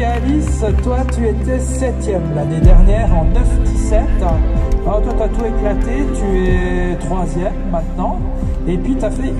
Alice, toi tu étais septième l'année dernière en 9-17. Alors ah, toi tu as tout éclaté, tu es troisième maintenant. Et puis tu as fait 8-18.